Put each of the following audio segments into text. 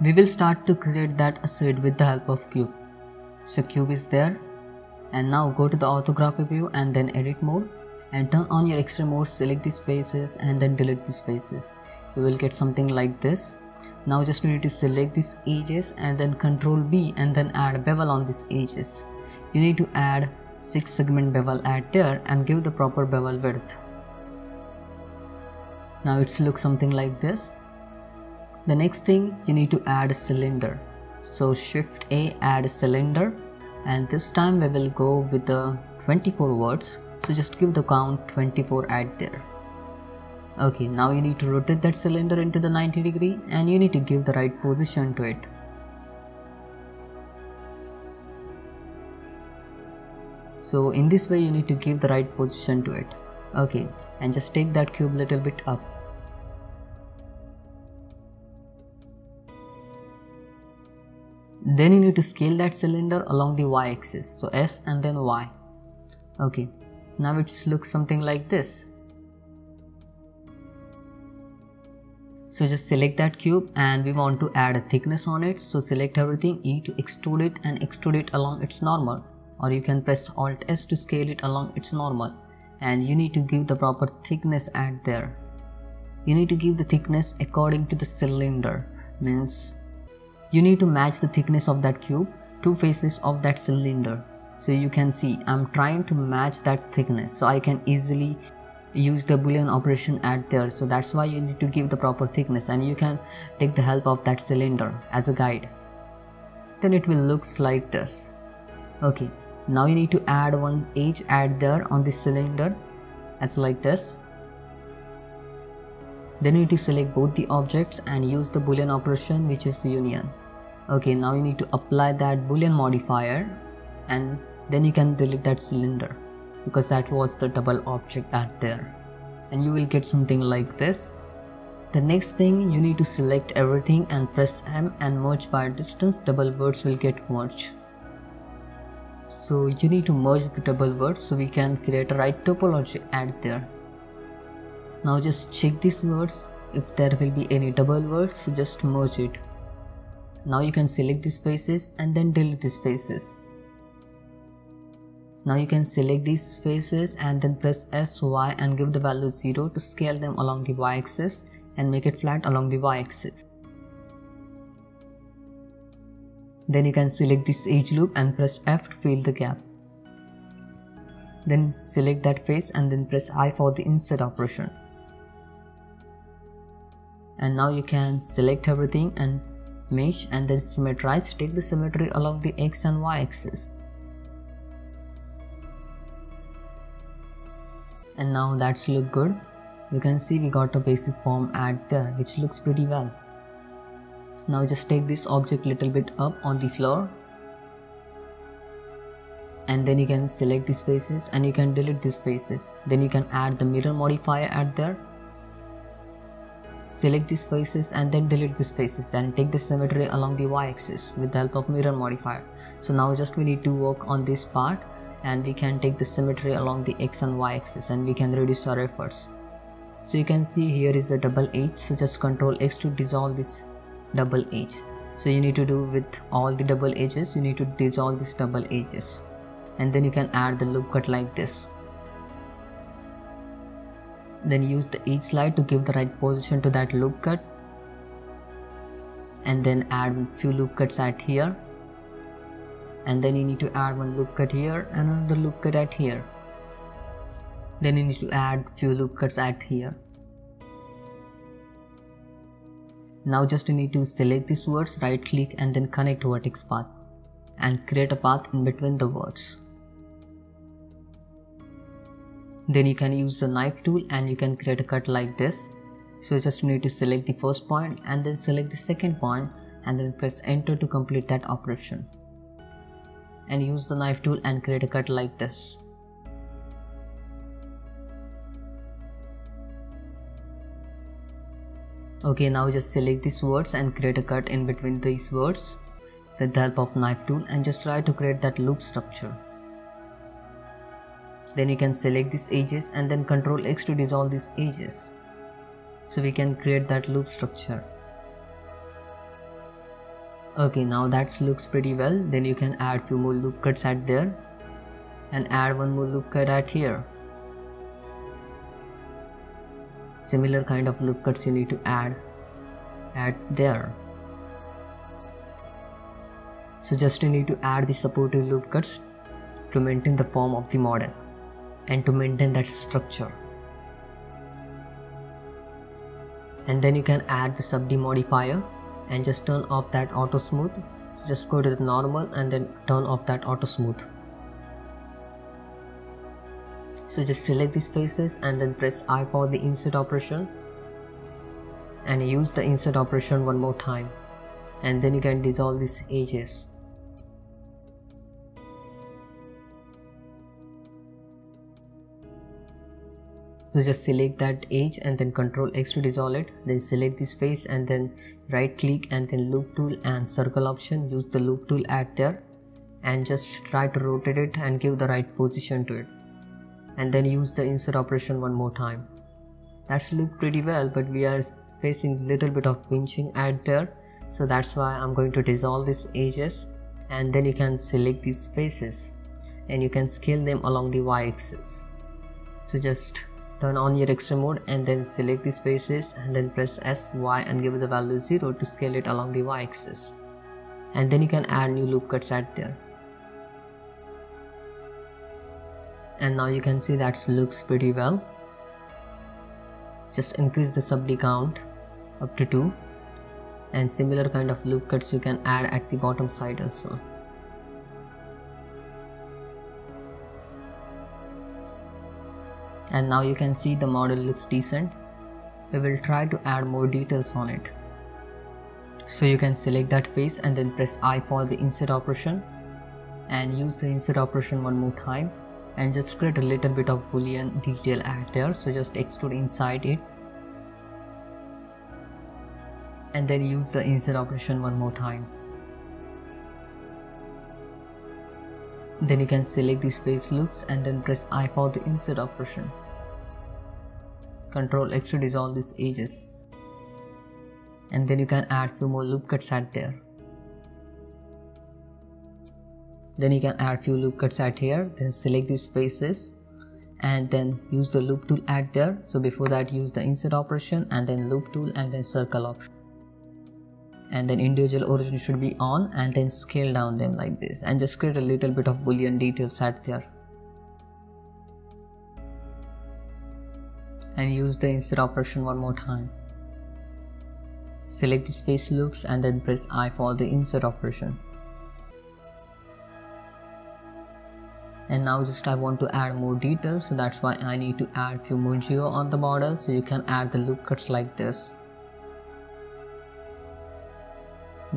We will start to create that asset with the help of cube. So cube is there. And now go to the orthographic view and then edit mode. And turn on your extrude mode select these faces and then delete these faces. You will get something like this. Now just you need to select these edges and then control B and then add bevel on these edges. You need to add 6 segment bevel at there and give the proper bevel width. Now it's look something like this the next thing you need to add a cylinder. So shift A add a cylinder. And this time we will go with the 24 verts. So just give the count 24 add there. Okay now you need to rotate that cylinder into the 90 degree and you need to give the right position to it. So in this way you need to give the right position to it. Okay and just take that cube little bit up then you need to scale that cylinder along the y-axis. So s and then y. Okay. Now it looks something like this. So just select that cube and we want to add a thickness on it. So select everything e to extrude it and extrude it along its normal. Or you can press alt s to scale it along its normal. And you need to give the proper thickness at there. You need to give the thickness according to the cylinder. Means you need to match the thickness of that cube two faces of that cylinder. So you can see I'm trying to match that thickness. So I can easily use the boolean operation at there. So that's why you need to give the proper thickness and you can take the help of that cylinder as a guide. Then it will looks like this. Okay now you need to add one edge at there on the cylinder. As like this. Then you need to select both the objects and use the boolean operation which is the union okay now you need to apply that boolean modifier and then you can delete that cylinder because that was the double object at there. And you will get something like this. The next thing you need to select everything and press M and merge by distance double verts will get merged. So you need to merge the double verts so we can create a right topology at there. Now just check these verts. If there will be any double verts so just merge it now you can select these faces and then delete these faces now you can select these faces and then press S, Y and give the value 0 to scale them along the Y axis and make it flat along the Y axis. Then you can select this edge loop and press F to fill the gap. Then select that face and then press I for the insert operation. And now you can select everything and mesh and then symmetrize. Take the symmetry along the X and Y axis. and now that's look good. You can see we got a basic form at there which looks pretty well. Now just take this object little bit up on the floor. And then you can select these faces and you can delete these faces. Then you can add the mirror modifier at there select these faces and then delete these faces and take the symmetry along the y-axis with the help of mirror modifier. So now just we need to work on this part and we can take the symmetry along the x and y axis and we can reduce our efforts. So you can see here is a double edge. So just control x to dissolve this double edge. So you need to do with all the double edges you need to dissolve these double edges. And then you can add the loop cut like this then use the edge slide to give the right position to that loop cut. And then add few loop cuts at here. And then you need to add one loop cut here and another loop cut at here. Then you need to add few loop cuts at here. Now just you need to select these verts right click and then connect vertex path and create a path in between the verts then you can use the knife tool and you can create a cut like this so just need to select the first point and then select the second point and then press enter to complete that operation and use the knife tool and create a cut like this. Okay, now just select these verts and create a cut in between these verts with the help of knife tool and just try to create that loop structure. Then you can select these edges and then control X to dissolve these edges. So we can create that loop structure. okay now that looks pretty well. Then you can add few more loop cuts at there. And add one more loop cut at here. Similar kind of loop cuts you need to add at there. So just you need to add the supportive loop cuts to maintain the form of the model and to maintain that structure. And then you can add the sub D modifier and just turn off that auto smooth. So just go to the normal and then turn off that auto smooth. So just select these faces and then press I for the insert operation. And use the insert operation one more time. And then you can dissolve these edges so just select that edge and then control X to dissolve it. Then select this face and then right click and then loop tool and circle option. Use the loop tool at there and just try to rotate it and give the right position to it. And then use the insert operation one more time. That's look pretty well but we are facing little bit of pinching at there. So that's why I'm going to dissolve these edges. And then you can select these faces and you can scale them along the y-axis. So just turn on your X-ray mode and then select these faces and then press S, Y and give the value 0 to scale it along the Y axis. And then you can add new loop cuts at there. And now you can see that looks pretty well. Just increase the sub count up to 2 and similar kind of loop cuts you can add at the bottom side also. And now you can see the model looks decent. We will try to add more details on it. So you can select that face and then press I for the insert operation. And use the insert operation one more time. And just create a little bit of boolean detail at there. So just extrude inside it. And then use the insert operation one more time Then you can select these face loops and then press I for the insert operation. Control X to dissolve these edges. And then you can add few more loop cuts at there. Then you can add few loop cuts at here, then select these faces and then use the loop tool at there. So before that use the insert operation and then loop tool and then circle option and then individual origin should be on and then scale down them like this and just create a little bit of boolean details at there. And use the insert operation one more time. Select these face loops and then press I for the insert operation. And now just I want to add more details so that's why I need to add few more geo on the model so you can add the loop cuts like this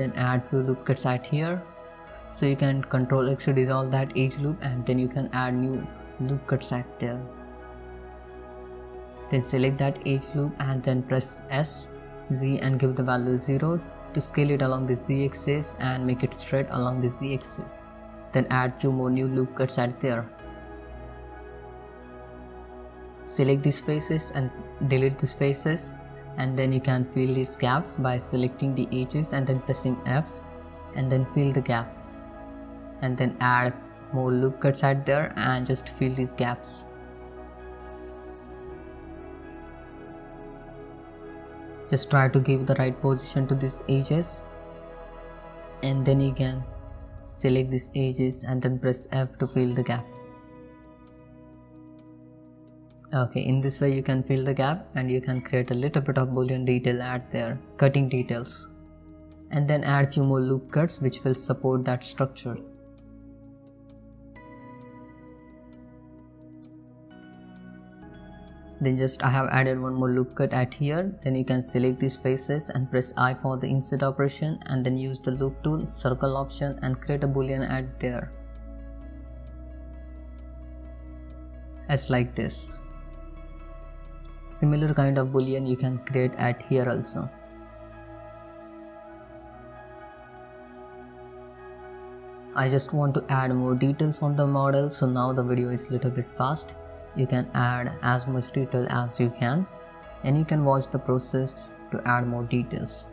then add few loop cuts at here. So you can control X to dissolve that edge loop and then you can add new loop cuts at there. Then select that edge loop and then press S Z and give the value 0 to scale it along the Z axis and make it straight along the Z axis. Then add few more new loop cuts at there. Select these faces and delete these faces and then you can fill these gaps by selecting the edges and then pressing F and then fill the gap. And then add more loop cuts out there and just fill these gaps. Just try to give the right position to these edges. And then you can select these edges and then press F to fill the gap okay in this way you can fill the gap and you can create a little bit of boolean detail at there cutting details. And then add few more loop cuts which will support that structure. Then just I have added one more loop cut at here. Then you can select these faces and press I for the insert operation and then use the loop tool circle option and create a boolean at there. As like this Similar kind of boolean you can create at here also. I just want to add more details on the model so now the video is a little bit fast. You can add as much detail as you can and you can watch the process to add more details.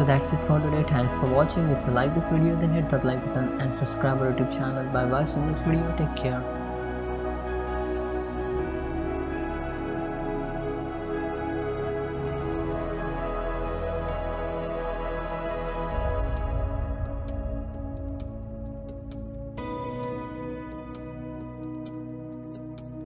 So that's it for today. Thanks for watching. If you like this video then hit that like button and subscribe our YouTube channel. Bye bye. See you next video. Take care.